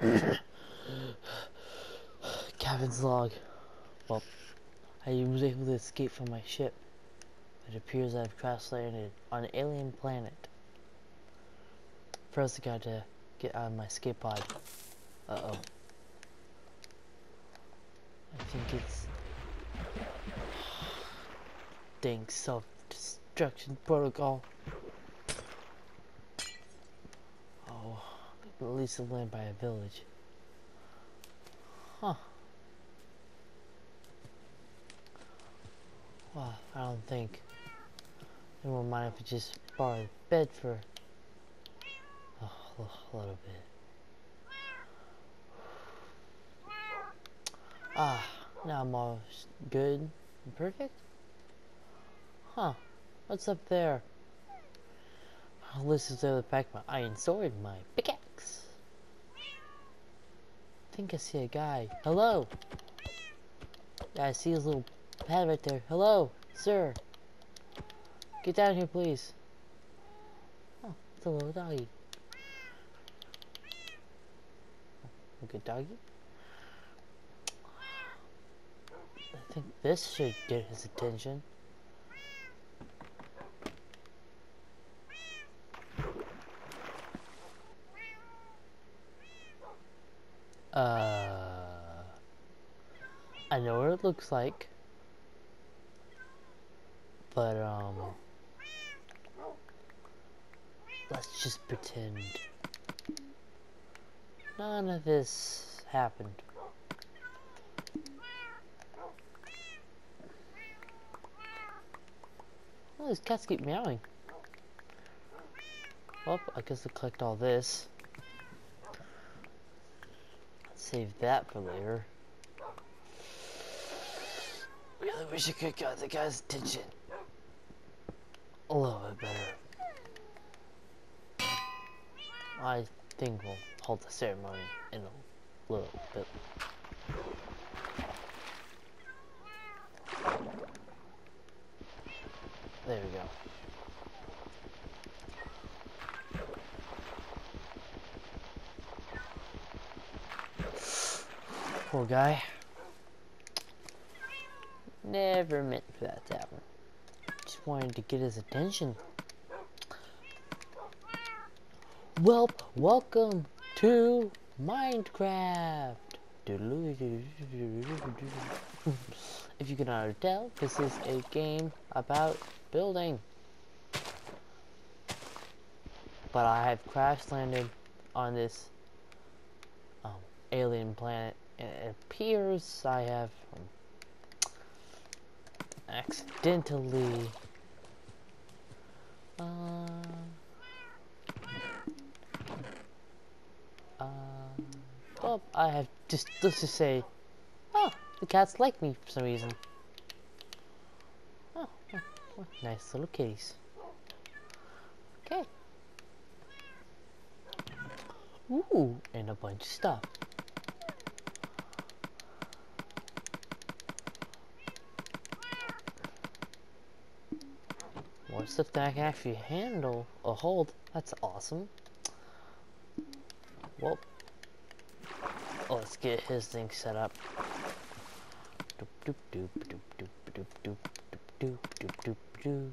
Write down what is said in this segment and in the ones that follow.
Captain's log. Well, I was able to escape from my ship. It appears I've crash landed on an alien planet. First, I got to get out of my escape pod. Uh oh. I think it's. Dang self destruction protocol. Oh, at least I land by a village. Huh. Well, I don't think anyone mind if I just borrow the bed for a, a little bit. Ah, now I'm all good and perfect. Huh, what's up there? I'll listen to the pack my iron sword my pickaxe. I think I see a guy. Hello! Yeah, I see his little pad right there. Hello, sir. Get down here, please. Oh, it's a little doggy. A good doggy? I think this should get his attention. Uh, I know what it looks like, but um, let's just pretend none of this happened. Oh, these cats keep meowing. Well, I guess I'll collect all this. Save that for later. Really wish I could got the guy's attention. A little bit better. I think we'll hold the ceremony in a little bit. There we go. Poor guy. Never meant for that to happen. Just wanted to get his attention. Well, welcome to Minecraft. If you cannot tell, this is a game about building. But I have crash landed on this um, alien planet. It appears I have accidentally uh, uh, well, I have just, let's just say, oh, the cats like me for some reason. Oh, oh, oh nice little kitties. Okay. Ooh, and a bunch of stuff. Stuff that I can actually handle or hold. That's awesome. Well, let's get his thing set up. Doop doop doop doop doop doop doop doop doop doop doop.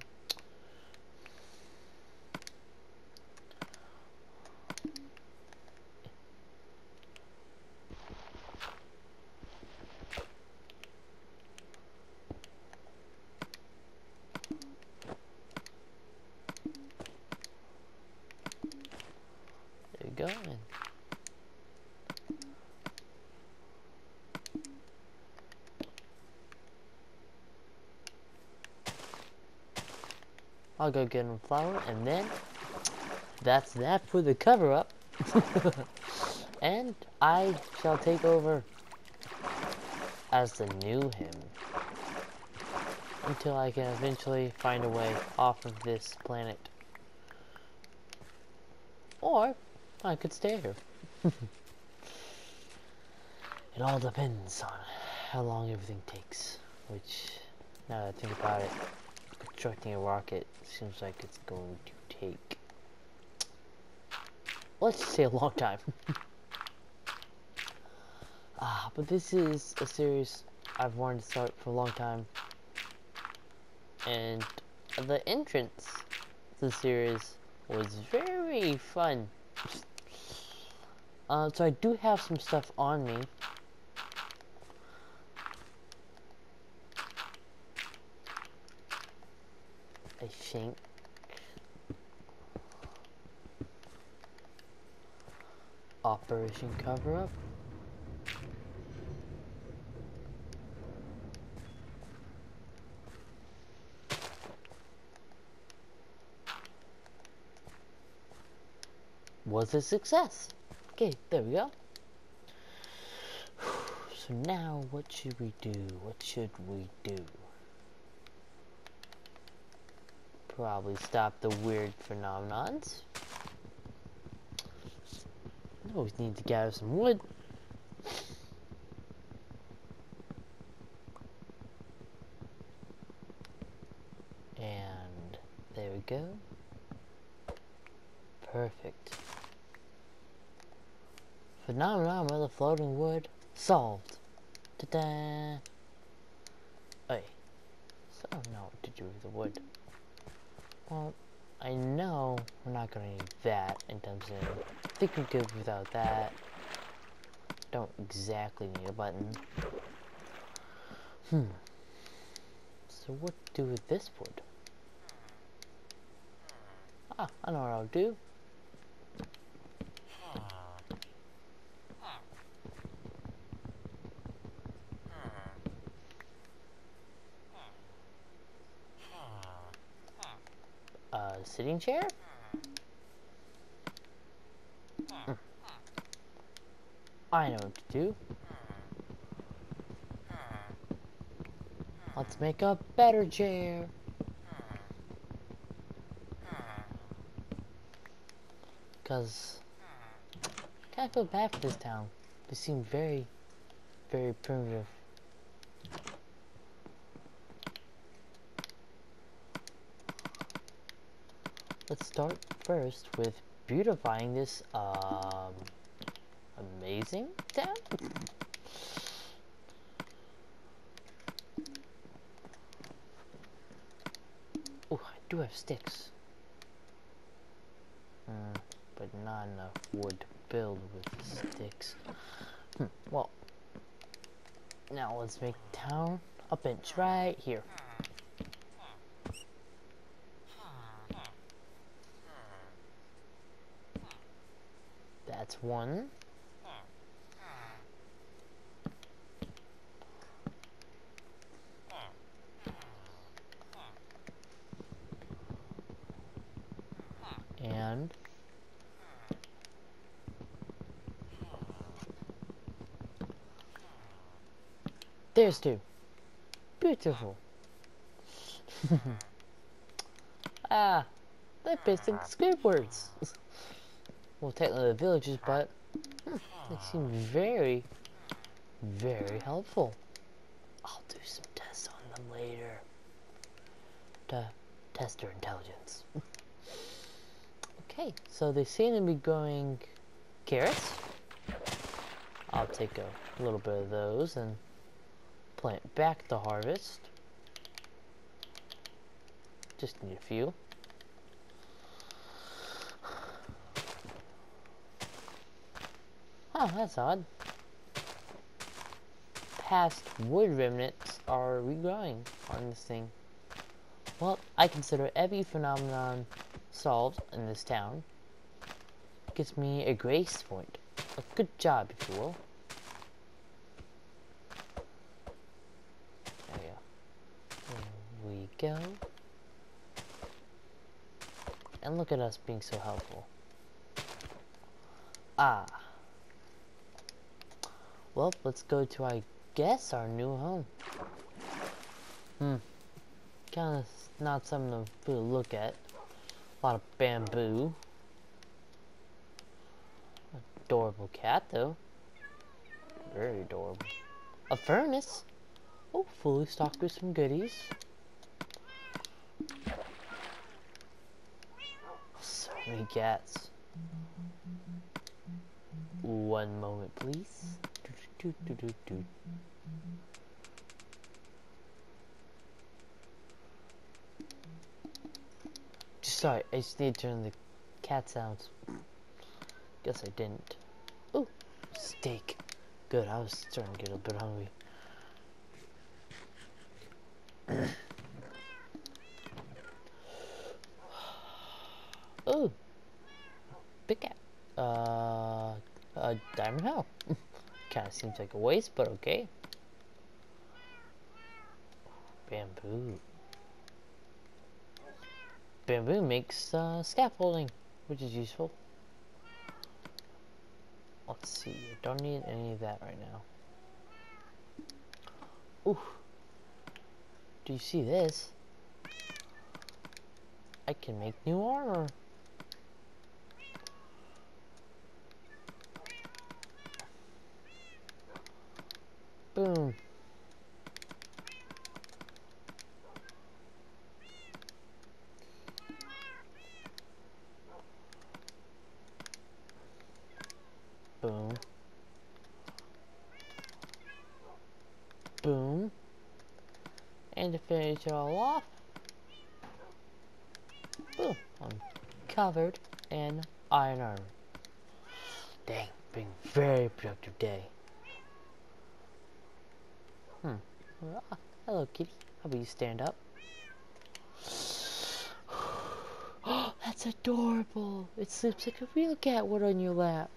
There you go. And I'll go get him flour and then that's that for the cover up. and I shall take over as the new him until I can eventually find a way off of this planet. Or I could stay here. it all depends on how long everything takes, which now that I think about it, constructing a rocket seems like it's going to take let's say a long time Ah, but this is a series I've wanted to start for a long time. And the entrance to the series was very fun. Uh, so I do have some stuff on me. I think. Operation Cover Up. Was a success. Okay, there we go. So now, what should we do? What should we do? Probably stop the weird phenomenons. Always need to gather some wood. And there we go. Perfect. Phenomenon with the floating wood solved. Ta-da! Hey, so I don't know what to do with the wood. Well, I know we're not gonna need that anytime soon. I think we're good without that. Don't exactly need a button. Hmm. So what do with this wood? Ah, I know what I'll do. A sitting chair? Hmm. I know what to do. Let's make a better chair. Because I kind of feel bad for this town. They seem very, very primitive. Let's start first with beautifying this um, amazing town. Oh, I do have sticks. Hmm, but not enough wood to build with sticks. Hmm, well, now let's make town a bench right here. That's one. And there's two. Beautiful. ah, they're basic Squidwards. well, technically the villages, but hmm, they seem very, very helpful. I'll do some tests on them later. To test their intelligence. okay, so they seem to be growing carrots. I'll take a little bit of those and plant back the harvest. Just need a few. Oh, that's odd. Past wood remnants are regrowing on this thing. Well, I consider every phenomenon solved in this town. Gives me a grace point. A good job, if you will. There we go. There we go. And look at us being so helpful. Ah. Well, let's go to, I guess, our new home. Hmm. Kind of not something to look at. A lot of bamboo. Adorable cat, though. Very adorable. A furnace. Oh, fully stocked with some goodies. So many cats. One moment, please. do, do, do, do. Just sorry, I just need to turn the cat sounds. Guess I didn't. Ooh, steak. Good, I was starting to get a bit hungry. Ooh, big cat. Uh, a diamond hell. Kind of seems like a waste, but okay. Bamboo. Bamboo makes uh, scaffolding, which is useful. Let's see, I don't need any of that right now. Ooh. Do you see this? I can make new armor. Boom. Boom. Boom. And to finish it all off, boom, I'm covered in iron armor. Dang, been very productive day. Hmm. Hello, kitty. How about you stand up? Oh, that's adorable. It sleeps like a real cat would on your lap.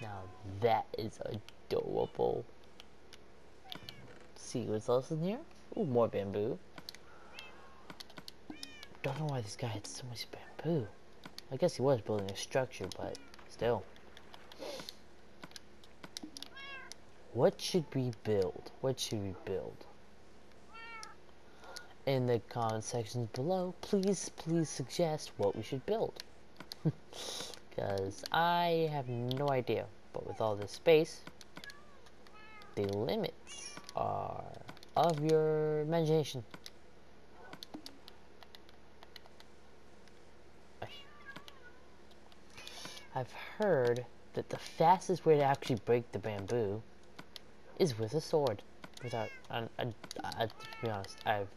Now that is adorable. see what's else in here? Ooh, more bamboo. Don't know why this guy had so much bamboo. I guess he was building a structure, but still. What should we build? What should we build? In the comment sections below, please, please suggest what we should build. Because I have no idea. But with all this space, the limits are of your imagination. I've heard that the fastest way to actually break the bamboo is with a sword. Without, I, I, I, to be honest, I've,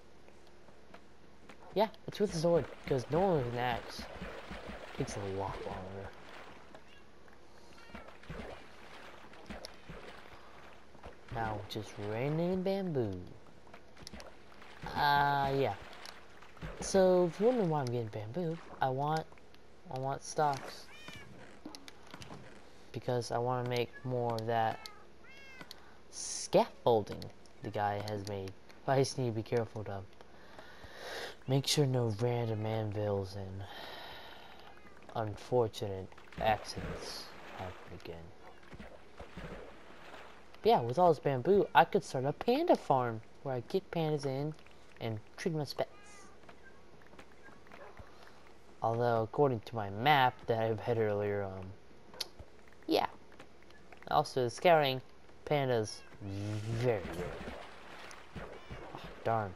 yeah, it's with a sword, because no one with an axe takes a lot longer. Now, just raining bamboo. Uh, yeah. So, if you're wondering why I'm getting bamboo, I want, I want stocks. Because I want to make more of that scaffolding the guy has made. I just need to be careful to make sure no random anvils and unfortunate accidents happen again. But yeah, with all this bamboo, I could start a panda farm where I get pandas in and treat them as pets. Although, according to my map that I've had earlier, um. Also, scaring pandas very rare. Oh, darn.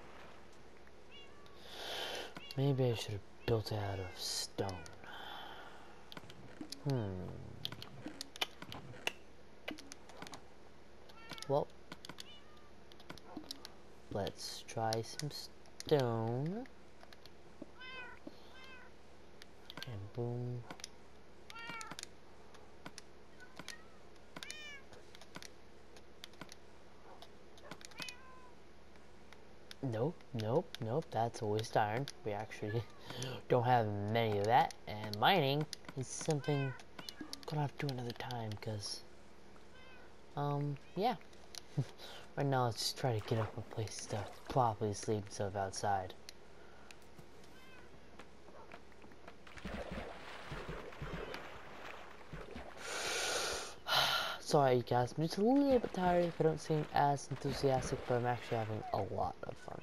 Maybe I should have built it out of stone. Hmm. Well, let's try some stone. And boom. Nope, nope, nope, that's always iron. We actually don't have many of that, and mining is something I'm gonna have to do another time, because, um, yeah. right now, let's just try to get up a place to properly sleep of outside. Sorry guys, I'm just a little bit tired if I don't seem as enthusiastic, but I'm actually having a lot of fun.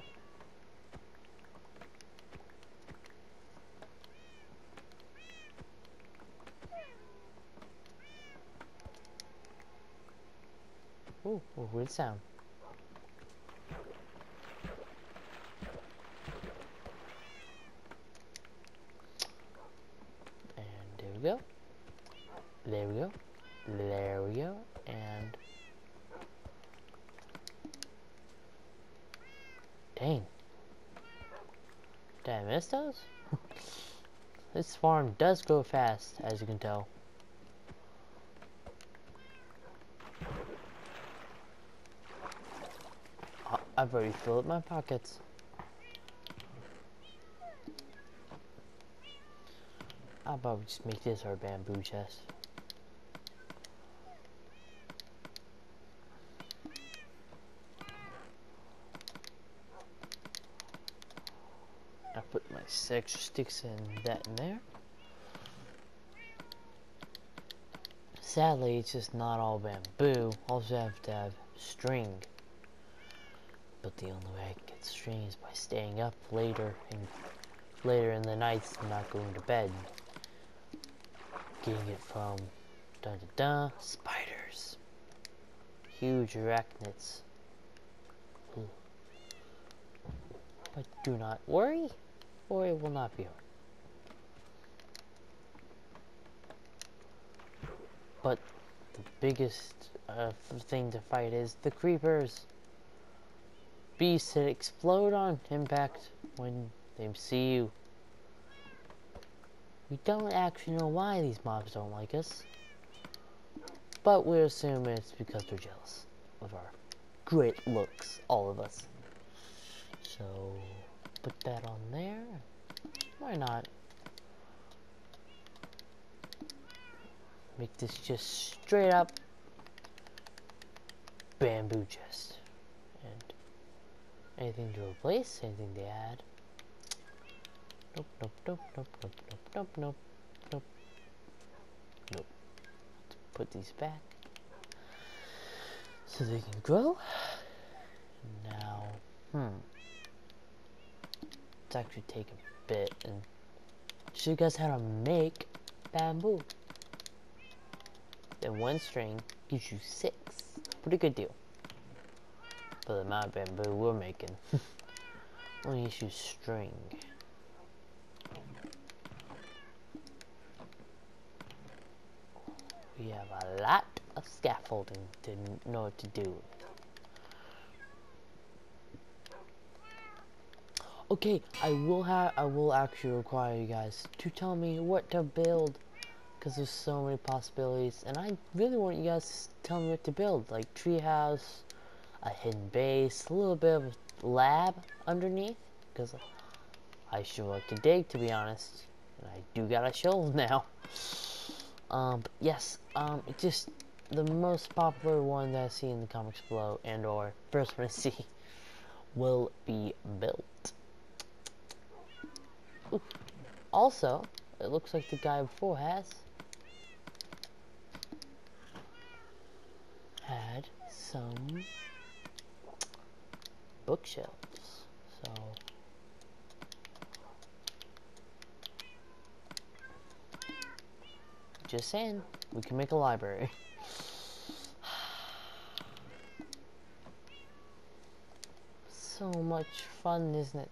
Ooh, a weird sound. And there we go. There we go. Go. and dang. Did I miss those? this farm does grow fast, as you can tell. I've already filled my pockets. How about we just make this our bamboo chest? I six sticks and that in there. Sadly, it's just not all bamboo. Also have to have string. But the only way I can get string is by staying up later and later in the nights and not going to bed. Getting it from dun dun dun spiders. Huge arachnids. But do not worry, or it will not be hard. But the biggest uh, thing to fight is the creepers. Beasts that explode on impact when they see you. We don't actually know why these mobs don't like us. But we assume it's because they're jealous of our great looks, all of us. So, put that on there. Why not? Make this just straight up bamboo chest. And anything to replace, anything to add. Nope, nope, nope, nope, nope, nope, nope, nope, nope. Nope. Let's put these back. So they can grow. Now, hmm. Actually take a bit and show you guys how to make bamboo. Then one string gives you six. Pretty good deal. For the amount of bamboo we're making. Only issue string. We have a lot of scaffolding to know what to do. Okay, I will have I will actually require you guys to tell me what to build because there's so many possibilities and I really want you guys to tell me what to build like treehouse, a hidden base, a little bit of a lab underneath because I sure like to dig to be honest and I do got a shovel now. Um, yes, um, just the most popular one that I see in the comics below and or first one I see will be built. Ooh. Also, it looks like the guy before has had some bookshelves. So just saying, we can make a library. so much fun, isn't it?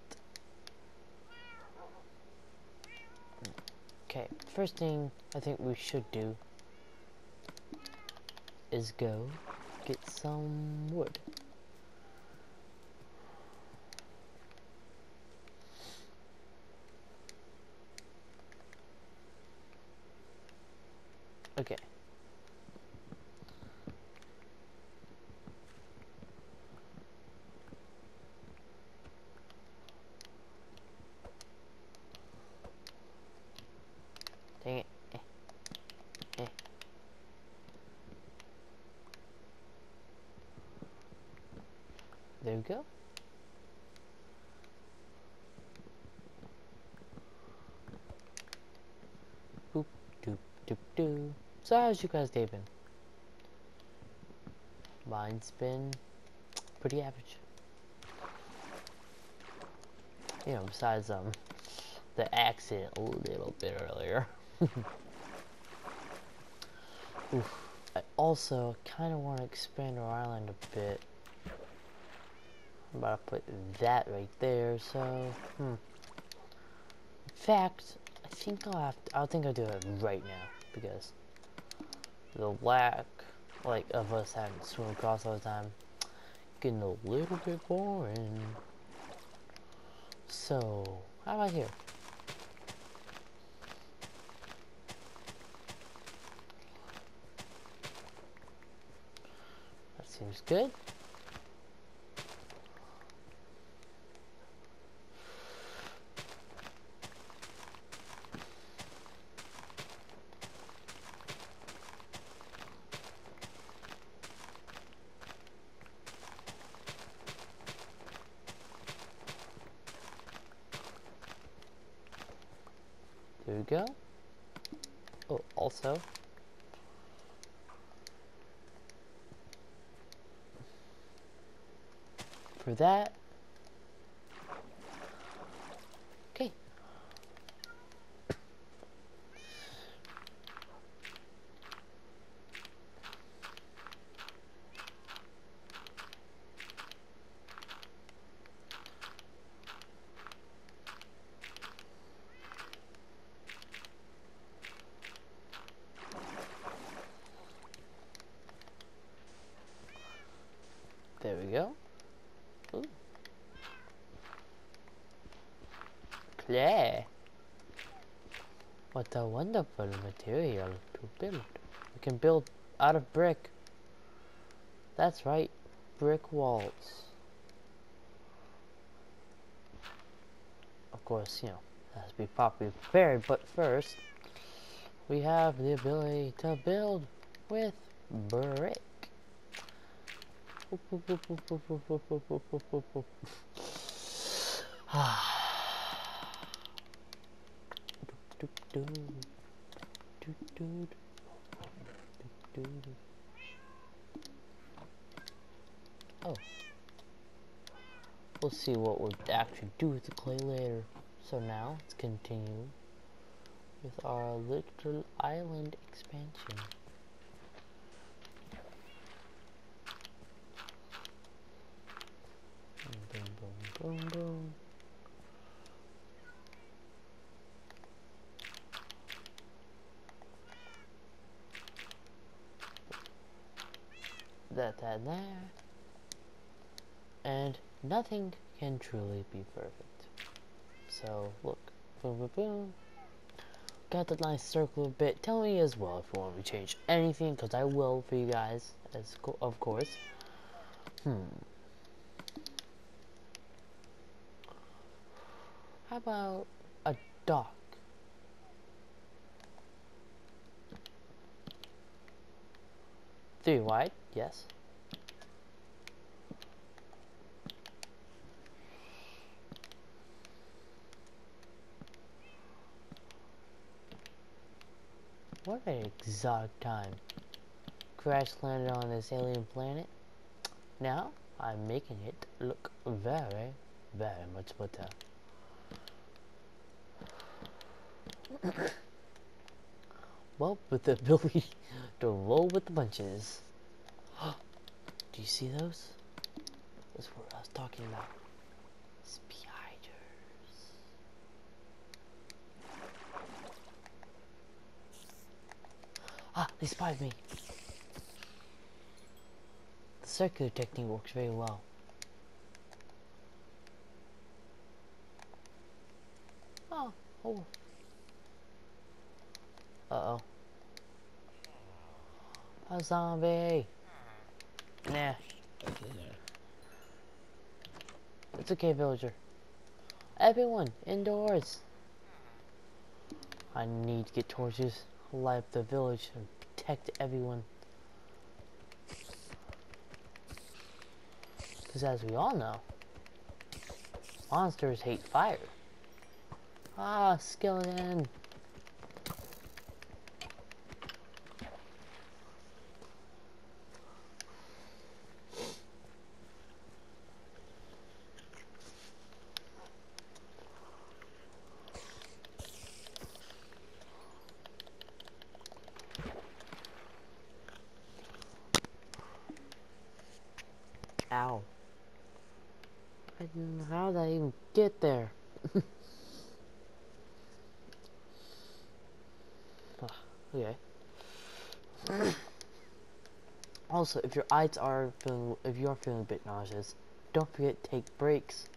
Okay, first thing I think we should do is go get some wood. Okay. Dang it. Eh. Eh. There we go. Boop, doop, doop, doo. So how's you guys' day been? Mine's been pretty average. You know, besides um the accident a little bit earlier. Oof. I also kind of want to expand our island a bit. I'm about to put that right there, so, hmm. In fact, I think I'll have to, I think I'll do it right now, because the lack like of us having to swim across all the time. Getting a little bit boring. So, how about here? That seems good. There we go. Oh, also. For that. Okay. There we go. Ooh. Clay. What a wonderful material to build. We can build out of brick. That's right, brick walls. Of course, you know, has to be properly prepared, but first, we have the ability to build with brick. Oh. We'll see what we'll actually do with the clay later. So now, let's continue with our little island expansion. Boom, boom, boom, boom. That, there. And nothing can truly be perfect. So, look. Boom, boom, boom. Got that nice circle a bit. Tell me as well if you want me to change anything, because I will for you guys, as co of course. Hmm. How about a dock? Three wide, yes. What an exotic time. Crash landed on this alien planet. Now, I'm making it look very, very much better. well, with the ability to roll with the punches. Do you see those? That's what I was talking about. Spiders. Ah, they spied me. The circular technique works very well. Oh, oh. Uh-oh. A zombie. Nah. It's okay, villager. Everyone, indoors. I need to get torches, light up the village, and protect everyone. Because as we all know, monsters hate fire. Ah, skeleton. Ow. I didn't how did I even get there? Ah, okay. Also, if your eyes are feeling, if you are feeling a bit nauseous, don't forget to take breaks.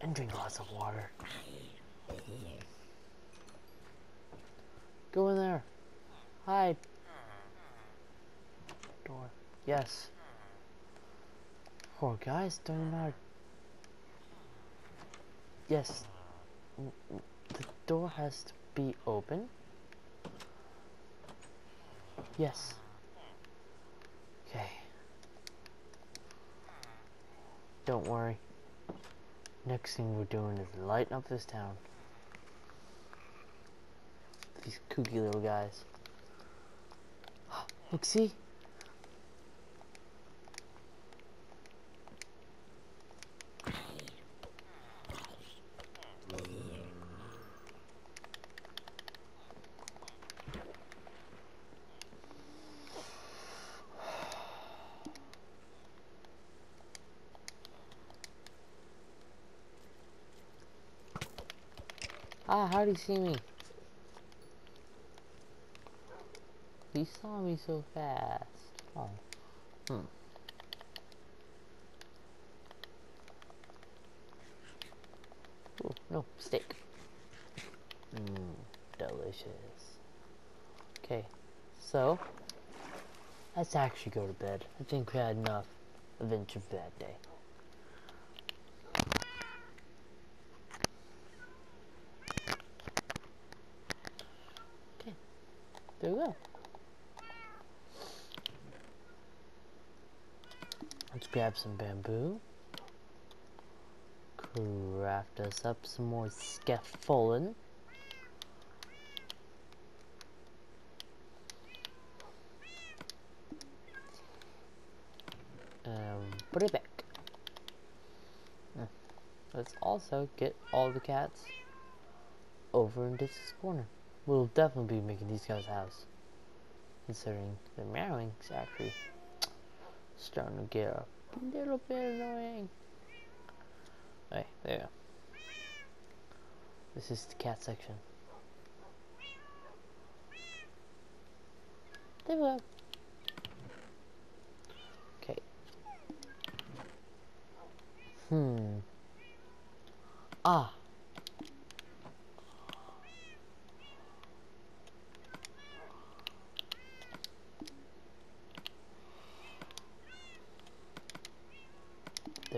And drink lots of water. Go in there. Hide. Yes. Poor guys, don't know. Yes. The door has to be open. Yes. Okay. Don't worry. Next thing we're doing is lighting up this town. These kooky little guys. Look, see? He see me? He saw me so fast. Oh. Hmm. Ooh, no, steak. Mmm, delicious. Okay, so, let's actually go to bed. I think we had enough adventure for that day. Okay, there we go. Let's grab some bamboo. Craft us up some more scaffolding. Um, put it back. Hmm. Let's also get all the cats over into this corner. We'll definitely be making these guys house. Considering the meowing's actually starting to get a little bit annoying. Hey, there. This is the cat section. There we go. Okay. Hmm. Ah.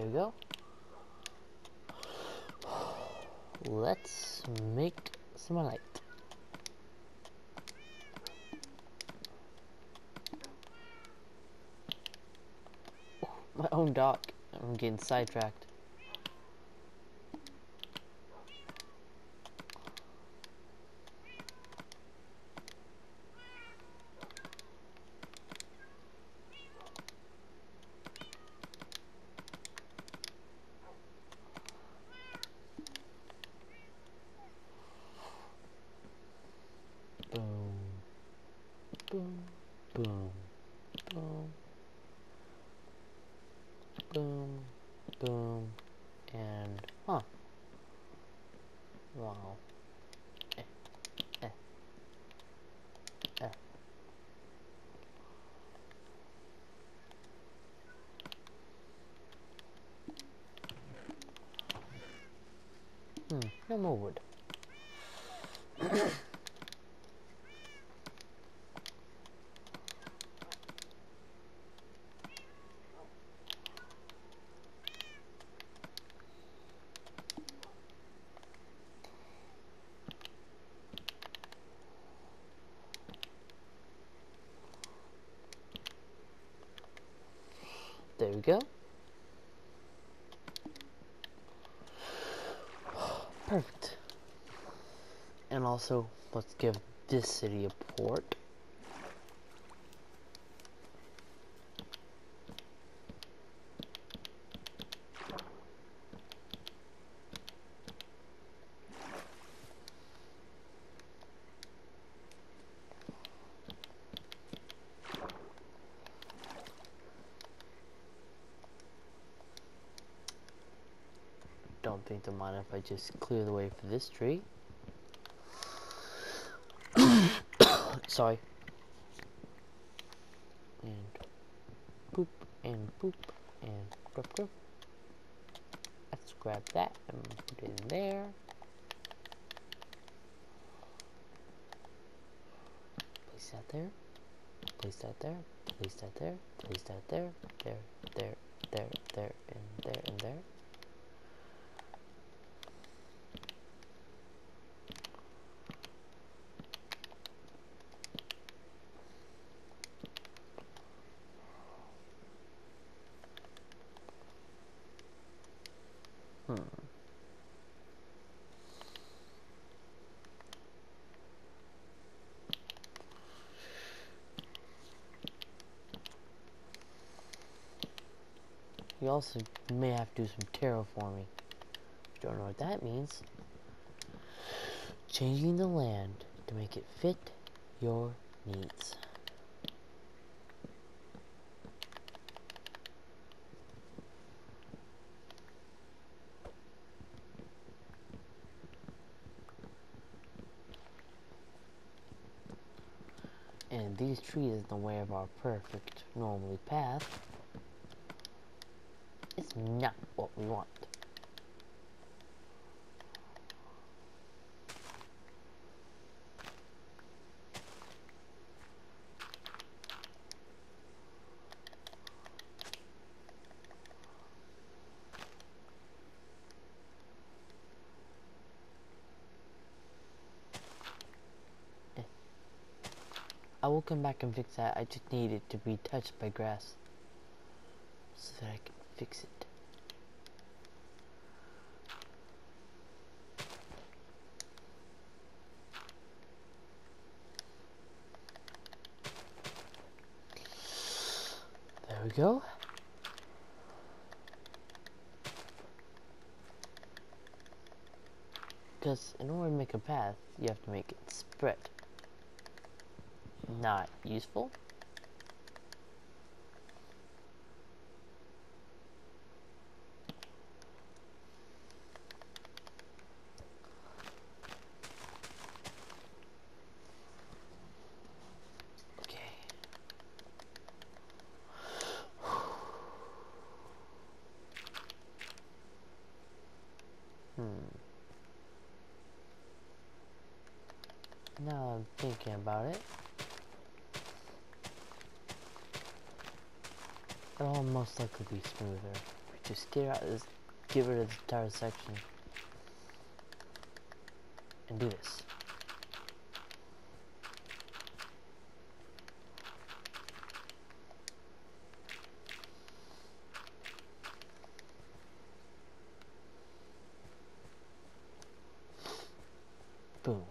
There we go. Let's make some light. My own dock. I'm getting sidetracked. Boom. Boom. Boom. Boom. Boom. Boom. And huh. Wow. Eh. Eh. Eh. Hmm, no more wood. There we go. Perfect. And also, let's give this city a port. Don't think they'll mind if I just clear the way for this tree. Sorry. and poop and poop and grub grub. Let's grab that and put it in there. Place that there. Place that there. Place that there. Place that there. There, there, there, there, and there, and there. Also may have to do some terraforming. Don't know what that means. Changing the land to make it fit your needs. And these trees in the way of our perfect normally path not what we want. I will come back and fix that. I just need it to be touched by grass so that I can fix it. There we go. Because in order to make a path, you have to make it spread. Not useful. Okay. Hmm. Now I'm thinking about it. It'll most likely be smoother. We just get out this, get rid of entire section, and do this. Boom.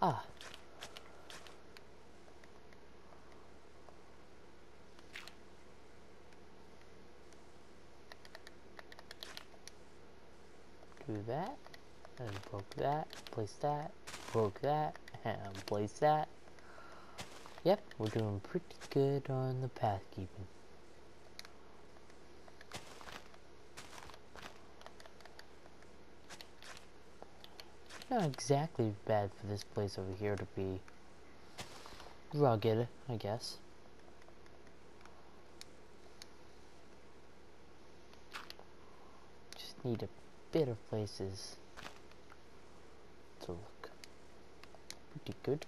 Ah. Do that, and broke that, place that, broke that, and place that. Yep, we're doing pretty good on the path keeping. Not exactly bad for this place over here to be rugged, I guess. Just need a of places to look pretty good.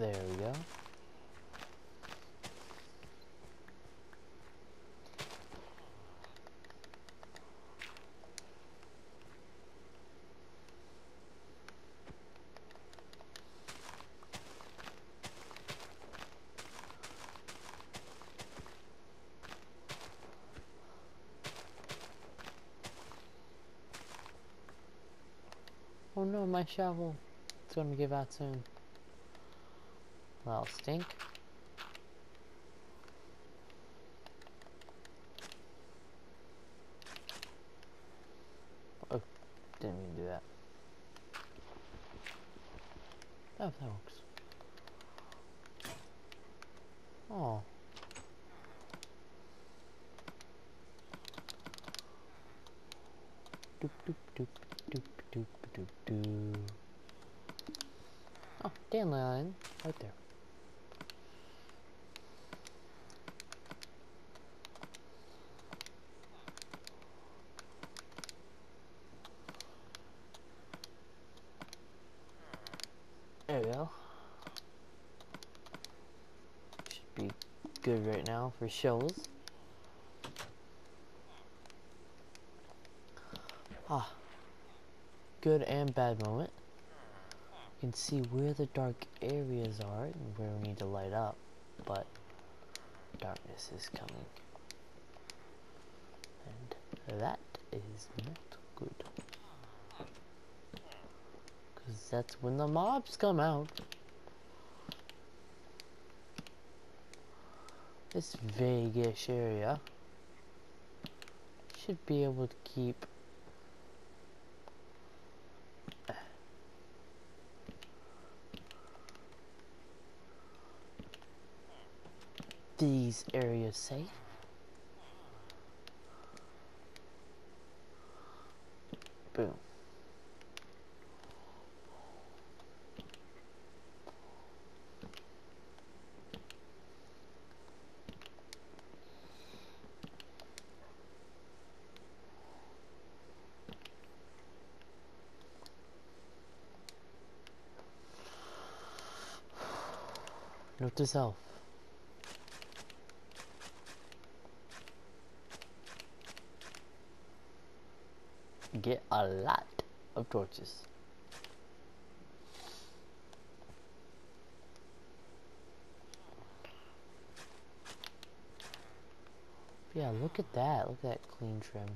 There we go. Oh no, my shovel. It's gonna give out soon. Well, stink. Oh, didn't mean to do that. Oh, that works. Oh. Doop doop doop doop doop doop doop. Oh, dandelion, right there. There we go. Should be good right for shows. Ah, good and bad moment. You can see where the dark areas are and where we need to light up, but darkness is coming. And that is not good. Because that's when the mobs come out. This vaguish area should be able to keep these areas safe. Boom. Note to self. Get a lot of torches. Yeah, look at that. Look at that clean trim.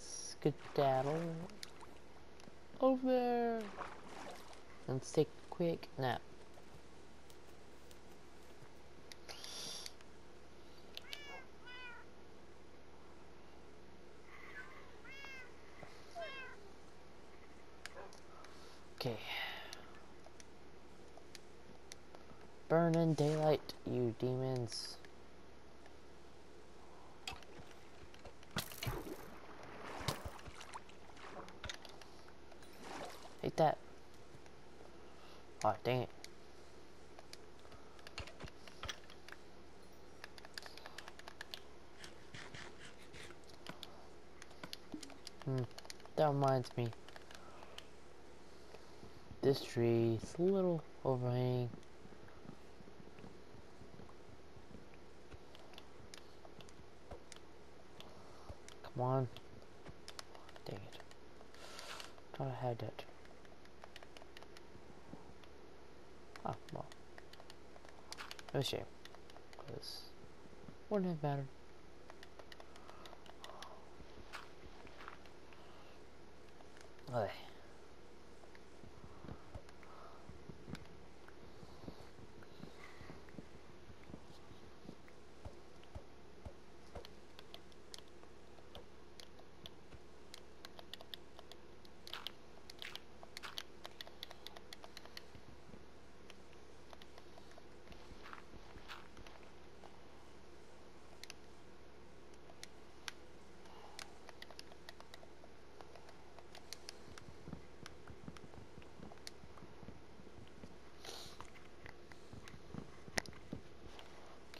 Skedaddle over there. Let's take a quick nap. Okay. Burn in daylight, you demons. Take that. Oh, dang it. Hmm, that reminds me. This tree is a little overhanging. Come on. Dang it. That. Oh, ah, well. No shame. Because wouldn't have mattered. Okay.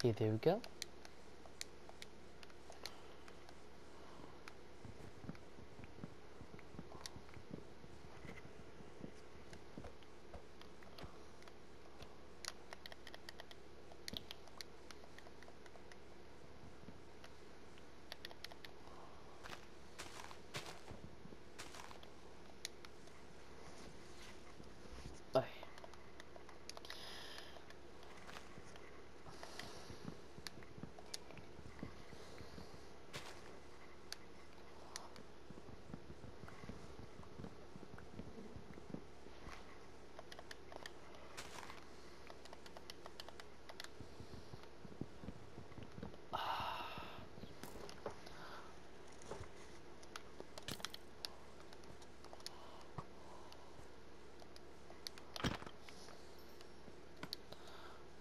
Okay, there we go.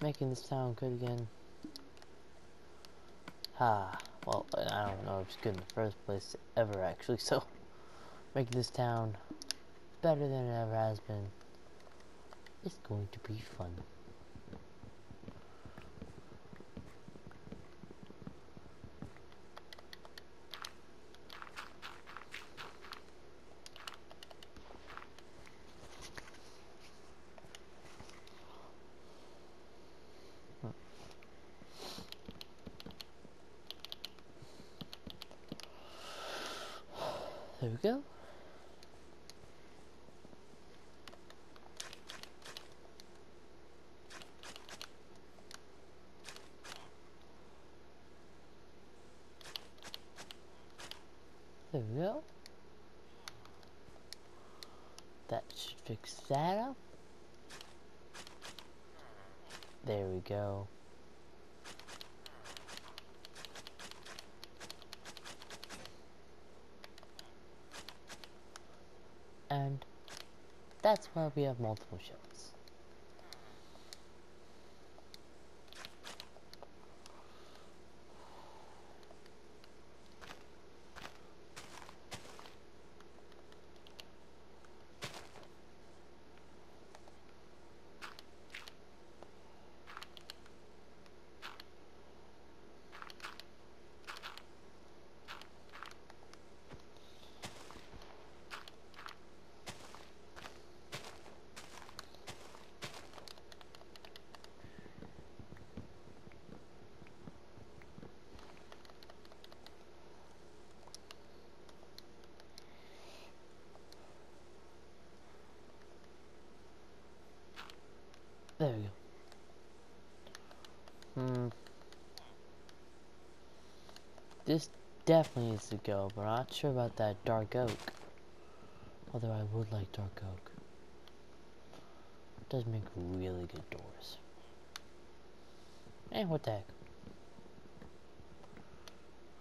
Making this town good again. Ah, Well, I don't know if it's good in the first place ever, actually, so making this town better than it ever has been. It's going to be fun. There we go. There we go. That should fix that up. There we go. And that's why we have This definitely needs to go, but I'm not sure about that dark oak. Although I would like dark oak. It does make really good doors. And what the heck?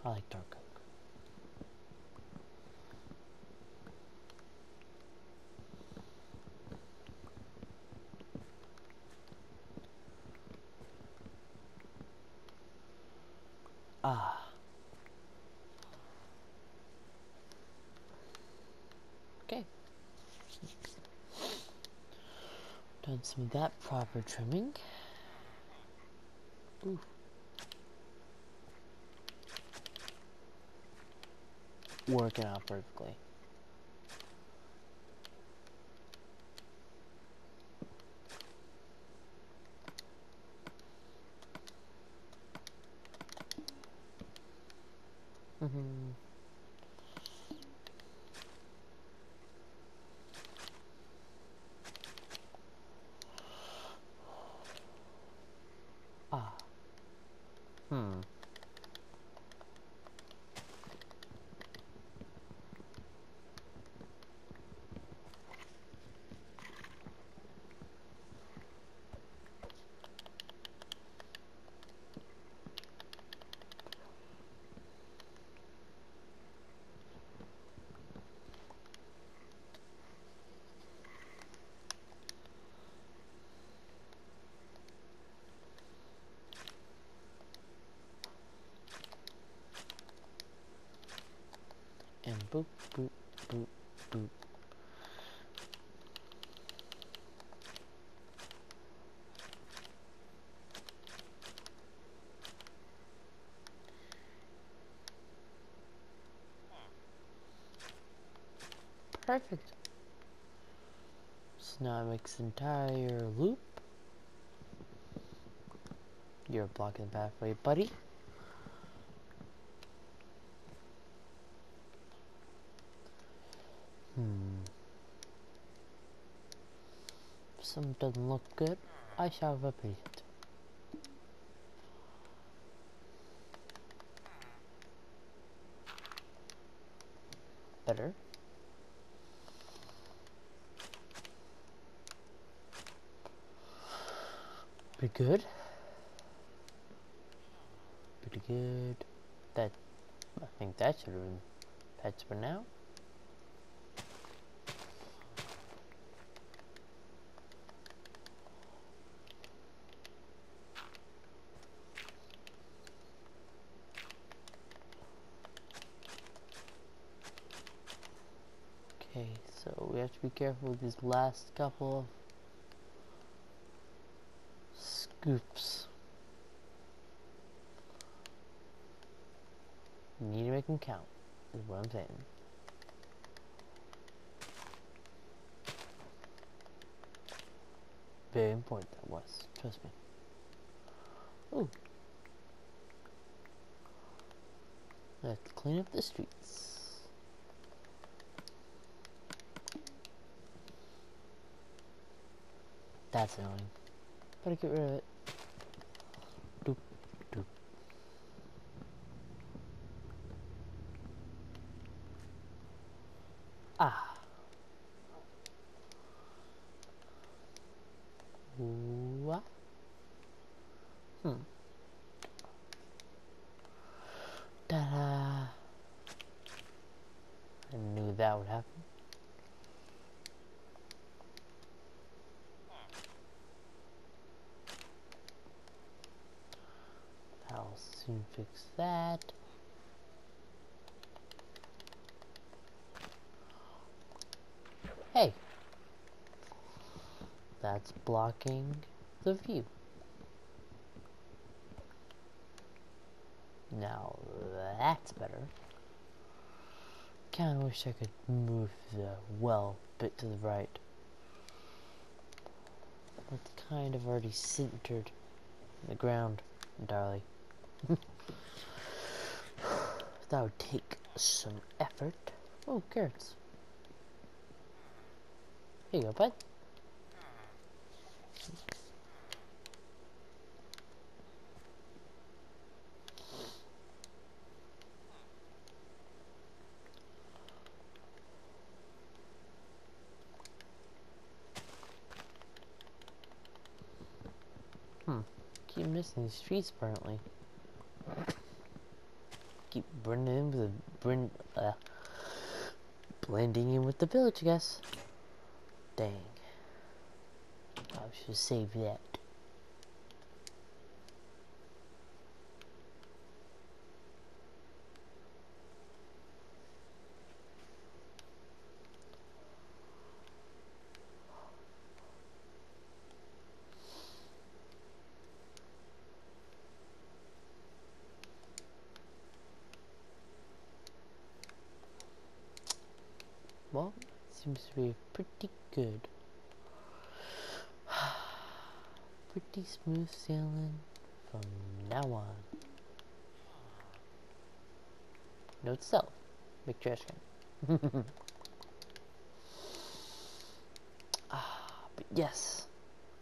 I like dark oak. Ah. Okay. Of that proper trimming. Ooh. Working out perfectly. Perfect. So now makes entire loop. You're blocking the pathway, buddy. Hmm. Some doesn't look good. I shall repeat. Better. Pretty good. Pretty good. That, I think that should have been patched for now. Okay, so we have to be careful with these last couple of scoops. You need to make them count, is what I'm saying. Very important that was, trust me. Ooh. Let's clean up the streets. That's annoying. Better get rid of it. Doop, doop. Ah. What? Hmm. Ta-da! I knew that would happen. I'll soon fix that. Hey! That's blocking the view. Now that's better. Kinda wish I could move the well bit to the right. It's kind of already centered the ground entirely. that would take some effort. Oh, carrots. Here you go, bud. Hmm. Keep missing these streets apparently. Keep blending in with the uh, blending in with the village, I guess. Dang. I should save that. Well, be pretty good. pretty smooth sailing from now on. Note self. Big trash can. ah, but yes,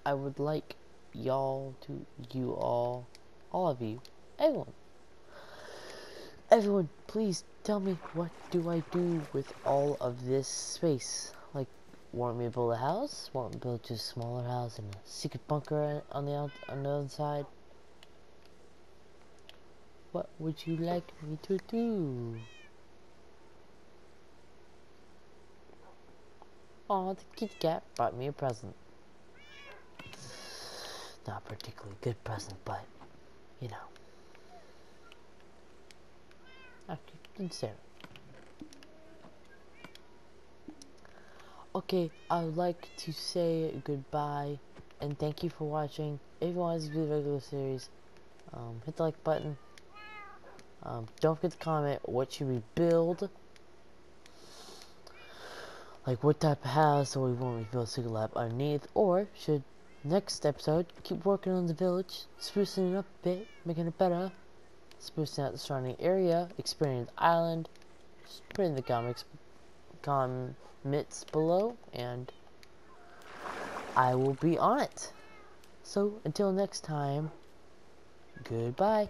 I would like y'all to, you all, all of you, everyone, everyone, please tell me what do I do with all of this space? Want me to build a house? Want me to build just a smaller house and a secret bunker on the out on the other side? What would you like me to do? Oh, the kitty cat brought me a present. Not a particularly good present, but you know. Okay, consider. okay, I would like to say goodbye and thank you for watching. If you want to be the regular series, um, hit the like button. Um, don't forget to comment what should we build. Like what type of house or we want to build Secret Lab underneath or should next episode keep working on the village, sprucing it up a bit, making it better, sprucing out the surrounding area, expanding the island, spreading the comics, comments below, and I will be on it. So until next time, goodbye.